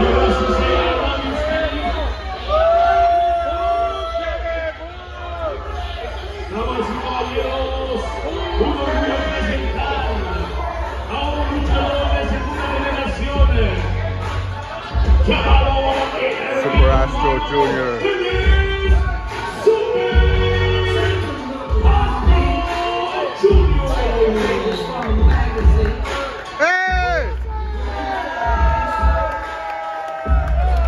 Yes,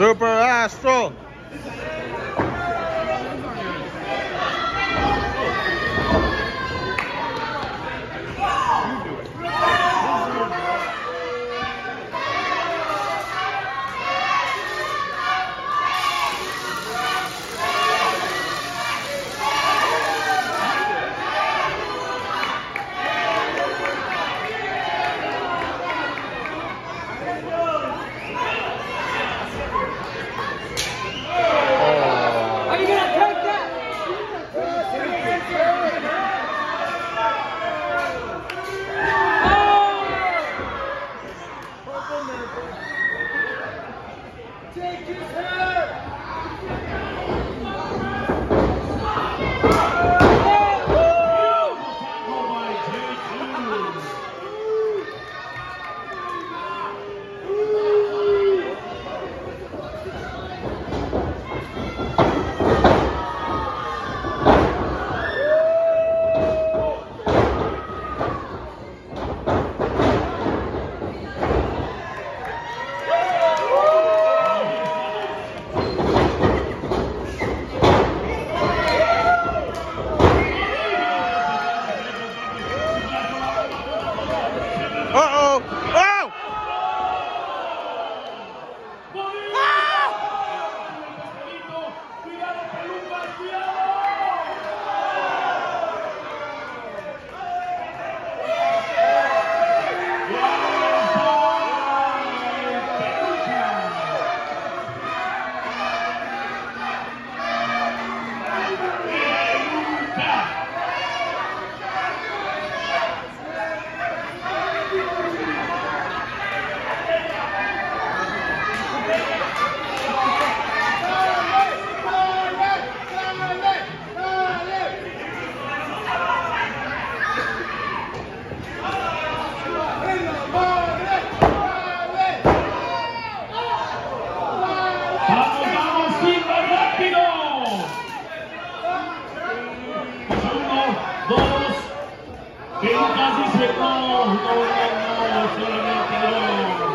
Super Astro! que casi se no, no.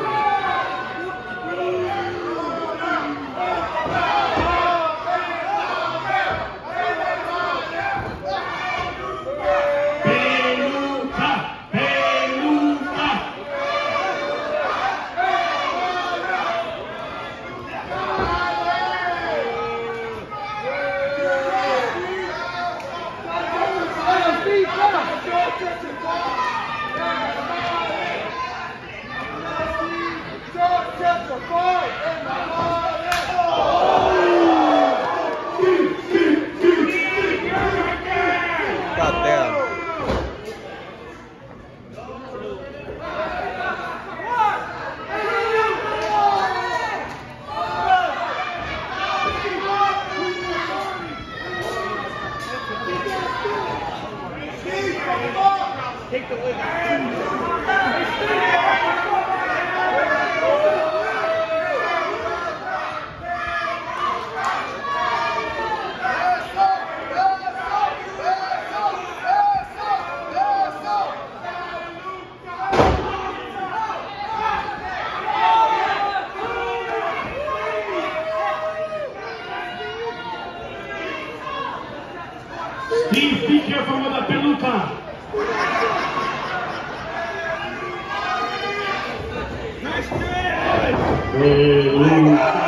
Hallelujah.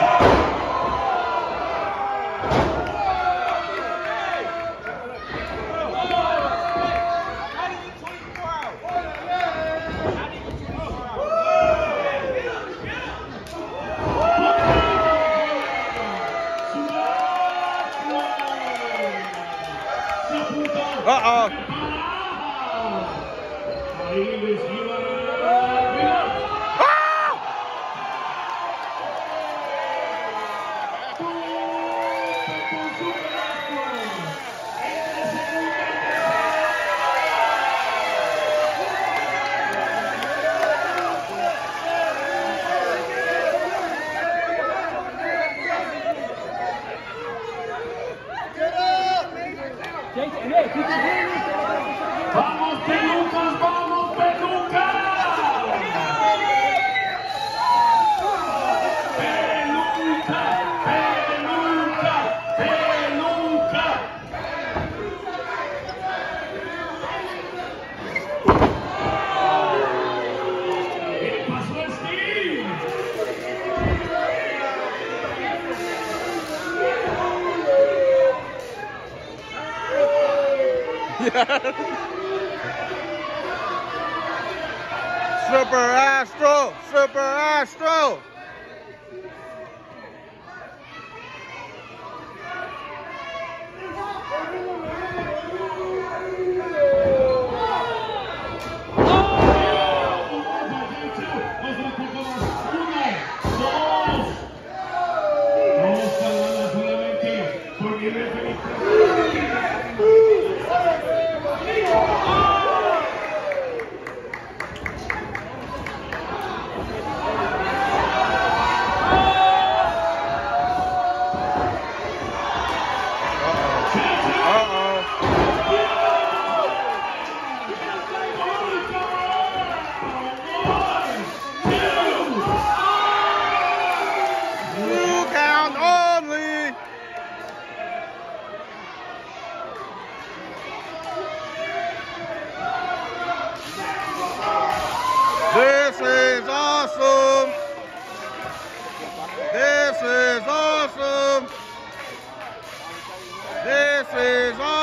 Thank you. Super Astro! Super Astro! this is all.